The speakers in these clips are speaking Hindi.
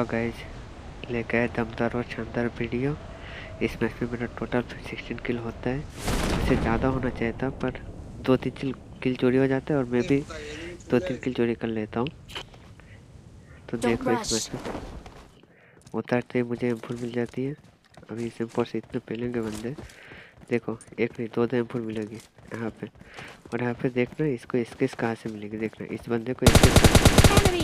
हेलो गाइज़ लेके आए दमदार और शानदार वीडियो। इस मैच में मेरा टोटल सिक्सटीन किल होता है। इससे ज़्यादा होना चाहिए था पर दो तीन किल किल चोरी हो जाता है और मैं भी दो तीन किल चोरी कर लेता हूँ। तो देखो इस मैच में। उतारते ही मुझे एम मिल जाती है। अभी इस एम से इतने पेलेंगे बंदे। देखो एक नहीं दो दो एम मिलेगी यहाँ पे। और यहाँ पे देखना इसको इसकिस कहाँ से मिलेगी? देखना इस बंदे को इसकिस कहाँ से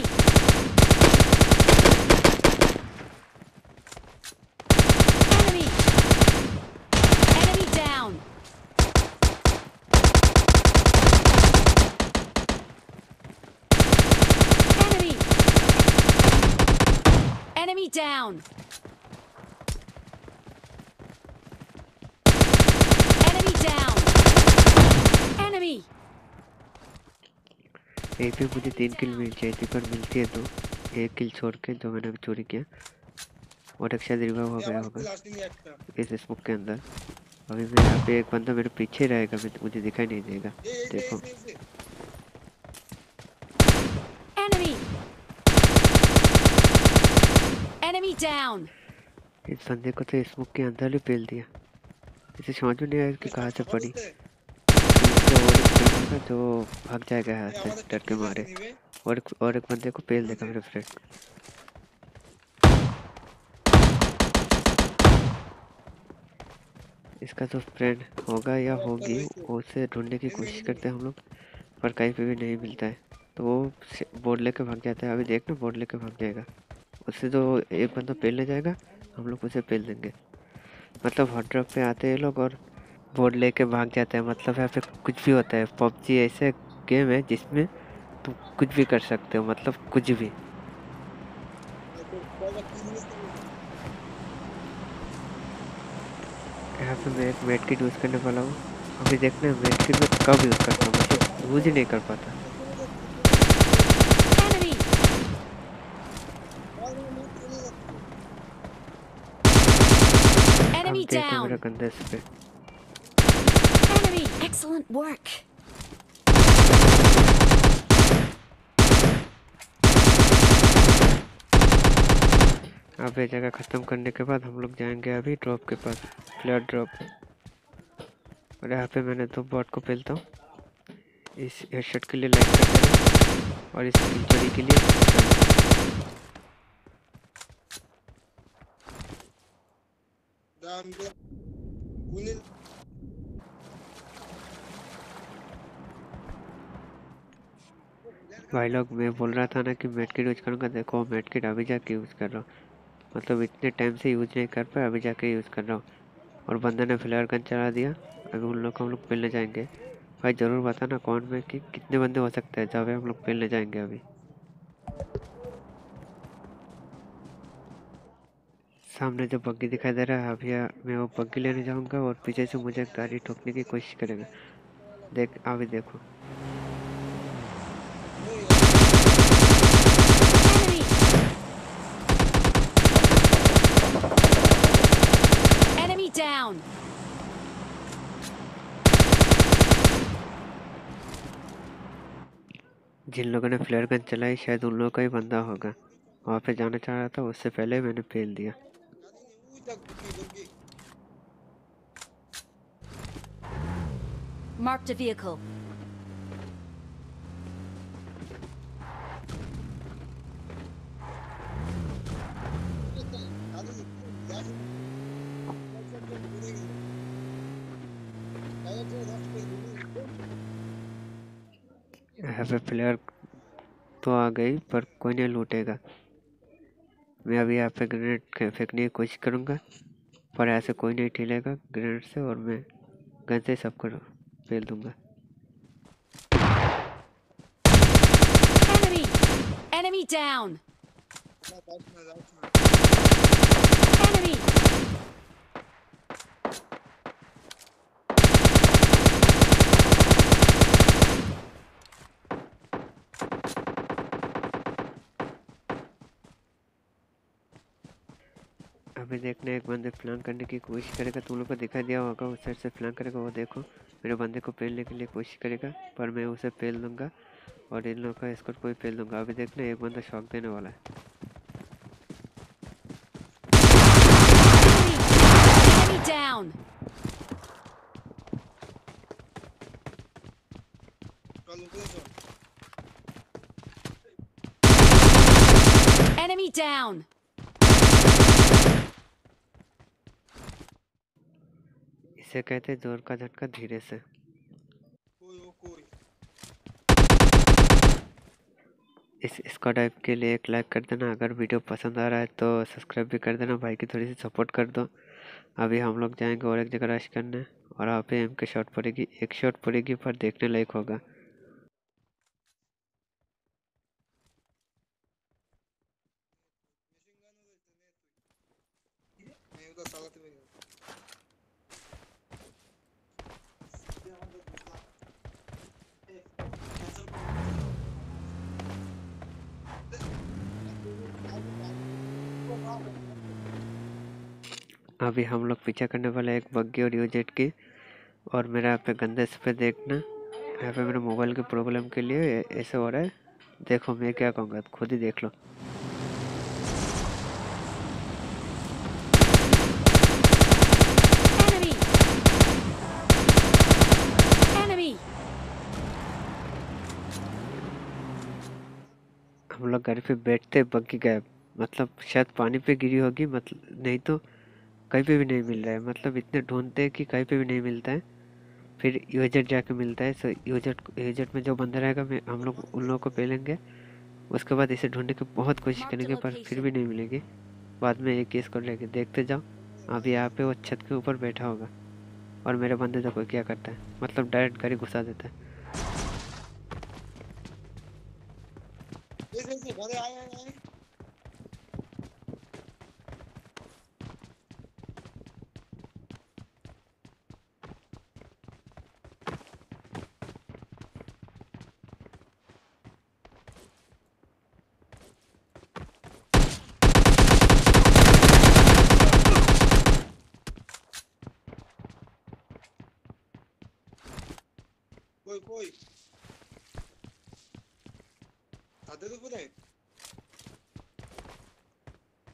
Enemy down! Enemy down! Enemy! एक भी मुझे तीन किल मिल चाहिए थी पर मिलती है तो। एक किल छोड़ के जो मैंने अभी चोरी किया और एक शायद रिवाइव हो गया होगा। इस स्मोक के अंदर। अभी मैं यहाँ पे एक बंदा मेरे पीछे रहेगा मैं मुझे दिखाई नहीं देगा। देखो। Enemy! Enemy down! इस बंदे को तो स्मोक के अंदर ही पेल दिया। इसे समझ में नहीं आया कि कहाँ से पड़ी। होगा जो भाग जाएगा यहाँ से डर के मारे। और एक और एक बंदे को पेल देगा मेरे फ्रेंड इसका जो फ्रेंड होगा या होगी वो उसे ढूँढने की कोशिश करते हैं हम लोग, पर कहीं पे भी नहीं मिलता है। तो वो बोर्ड लेके भाग जाता है। अभी देखना बोर्ड लेके भाग जाएगा। उससे जो एक बंदा पेल ले जाएगा, हम लोग उसे पेल देंगे। मतलब हॉट ड्रॉप पे आते हैं लोग और बोर्ड लेके भाग जाते हैं मतलब यहाँ पे कुछ भी होता है पबजी ऐसे गेम है जिसमें तुम कुछ भी कर सकते हो मतलब कुछ भी यहाँ पे मैं एक मेड किट यूज़ करने वाला हूँ अभी देखना है मेड किट में कब यूज़ करता हूँ मतलब यूज़ ही नहीं कर पाता मेरा! गंदा इस! Excellent work! अब ये जगह ख़त्म करने के बाद हम लोग जाएँगे अभी ड्रॉप के पास फ्लड ड्रॉप और यहाँ पे मैंने दो बॉट को पेलता हूँ। इस हेडशॉट के लिए लाइक और इस किलचोरी के लिए भाई लोग, मैं बोल रहा था ना कि मेडकिट यूज़ करूँगा। देखो मेडकिट अभी जाके यूज़ कर रहा हूँ। मतलब इतने टाइम से यूज़ नहीं कर पाया, अभी जाके यूज़ कर रहा हूँ। और बंदे ने फ्लेयर गन चला दिया। अभी उन लोग को हम लोग मिलने जाएँगे। भाई, ज़रूर बताना कौन में कि कितने बंदे हो सकते हैं जब हम लोग मिलने जाएँगे अभी। सामने जो बग्गी दिखाई दे रहा है अभी मैं वो बग्गी लेने जाऊँगा और पीछे से मुझे गाड़ी ठोकने की कोशिश करेगा। देख, अभी देखो Enemy! Enemy down! जिन लोगों ने फ्लेयर गन चलाई शायद उन लोगों का ही बंदा होगा। वहाँ पे जाना चाह रहा था उससे पहले मैंने फेल दिया। Marked a vehicle. यहाँ पे प्लेयर तो आ गई पर कोई नहीं लूटेगा मैं अभी यहाँ पे ग्रेनेड फेंकने की कोशिश करूँगा पर ऐसे कोई नहीं ठिलेगा ग्रेनेड से और मैं गन से सबको फेल दूँगा Enemy! Enemy down! Enemy! अभी देखने एक बंदे फ्लैंक करने की कोशिश करेगा तुम लोग को दिखा दिया होगा उस साइड से फ्लैंक करेगा, वो देखो, मेरे बंदे को पेलने के लिए कोशिश करेगा, पर मैं उसे पेल दूँगा और इन लोगों का स्कोर कोई पेल दूँगा अभी देखना एक बंदा शौक देने वाला है. Enemy down. इसे कहते हैं ज़ोर का झटका धीरे से। इस इसका टाइप के लिए एक लाइक कर देना अगर वीडियो पसंद आ रहा है तो सब्सक्राइब भी कर देना भाई की थोड़ी सी सपोर्ट कर दो। अभी हम लोग जाएँगे और एक जगह रश करने और वहाँ पे एम के शॉट पड़ेगी एक शॉट पड़ेगी पर देखने लायक होगा। साला अभी हम लोग पीछा करने वाले एक बग्गी और यूजेट की। और मेरा यहाँ पे गंदे से पे देखना। यहाँ पे मेरे मोबाइल के प्रॉब्लम के लिए ऐसे हो रहा है। देखो मैं क्या कहूँगा खुद ही देख लो! हम लोग घर पे बैठते बग्गी गायब मतलब शायद पानी पे गिरी होगी मतलब नहीं तो कहीं पे भी नहीं मिल रहा है। मतलब इतने ढूंढते हैं कि कहीं पे भी नहीं मिलता है। फिर यूजेट जाके मिलता है। सो यूजेट यूजेट में जो बंदा रहेगा मैं हम लोग उन लोगों को पे लेंगे उसके बाद इसे ढूँढने की बहुत कोशिश करेंगे पर फिर भी नहीं मिलेगी। बाद में एक केस कर लेंगे देखते जाओ। अभी यहाँ पे वो छत के ऊपर बैठा होगा। और मेरे बंदे देखो क्या करता है? मतलब डायरेक्ट गाड़ी घुसा देता है। foi. Tá dentro por dentro.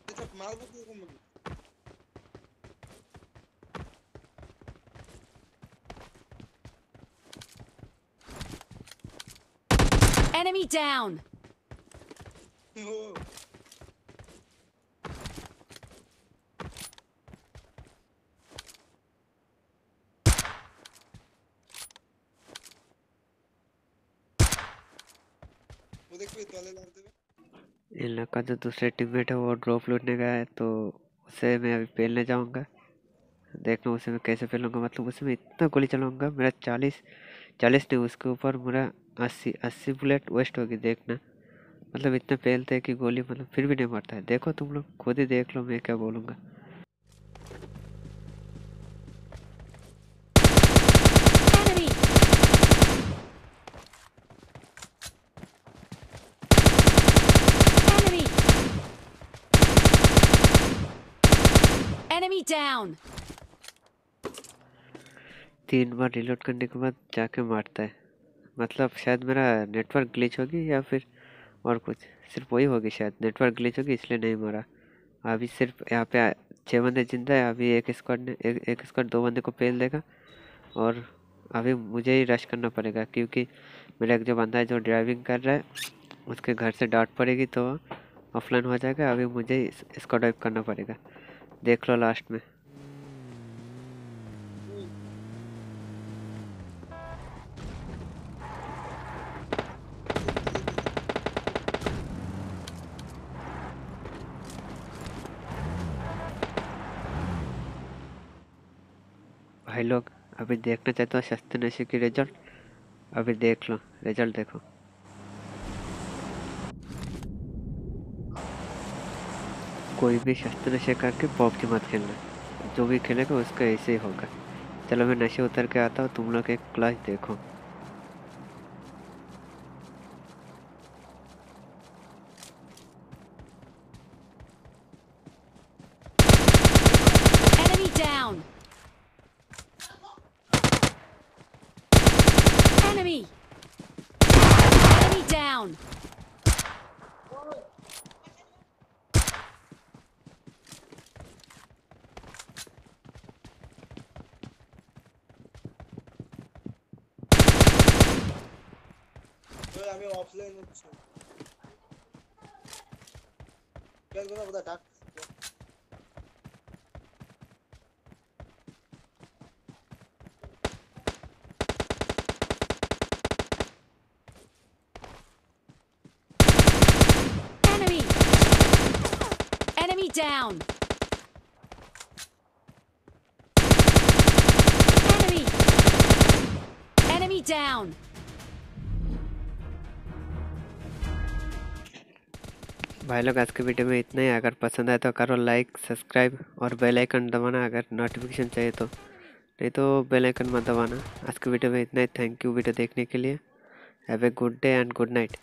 Você tá mal, vou com comigo. Enemy down! Oh. देख पे तले लग देवे इन का जो दूसरे टीममेट है वो ड्रॉप लूटने गया है तो उसे मैं अभी पेलने जाऊँगा। देखना उसे मैं कैसे पेलूँगा मतलब उसे मैं इतना गोली चलाऊँगा, मेरा चालीस चालीस नहीं उसके ऊपर, मेरा अस्सी अस्सी बुलेट वेस्ट होगी देखना। मतलब इतना पेलते हैं कि गोली मतलब फिर भी नहीं मरता है। देखो तुम लोग, खुद ही देख लो मैं क्या बोलूँगा Enemy! Enemy! Enemy down! तीन बार रिलोड करने के बाद जाके मारता है। मतलब शायद मेरा नेटवर्क ग्लिच होगी या फिर और कुछ। सिर्फ़ वही होगी शायद। नेटवर्क ग्लिच होगी इसलिए नहीं मारा। अभी सिर्फ़ यहाँ पे छः बंदे ज़िंदा है। अभी एक स्क्वाड ने एक, एक स्क्वाड दो बंदे को पेल देगा। और अभी मुझे ही रश करना पड़ेगा क्योंकि मेरा एक जो बंदा है जो ड्राइविंग कर रहा है उसके घर से डांट पड़ेगी तो ऑफलाइन हो जाएगा। अभी मुझे इस- इसको ड्राइव करना पड़ेगा। देख लो लास्ट में। भाई लोग, अभी देखना चाहते हो सस्ते नशे की रिज़ल्ट अभी देख लो रिज़ल्ट देखो। कोई भी शस्त्र नशे करके पॉपजी मत खेलना। जो भी खेलेगा उसका ऐसे ही होगा। चलो मैं नशे उतर के आता हूँ, तुम लोग एक क्लास देखो। এবার আমি অফলাইন হচ্ছি খেয়াল করে বোধহয় ডাক Enemy down! Enemy! Enemy down! भाई लोग, आज के वीडियो में इतना ही। अगर पसंद आए तो करो लाइक सब्सक्राइब और बेल आइकन दबाना अगर नोटिफिकेशन चाहिए तो। नहीं तो बेल आइकन मत दबाना। आज के वीडियो में इतना ही। थैंक यू वीडियो देखने के लिए। Have a good day and good night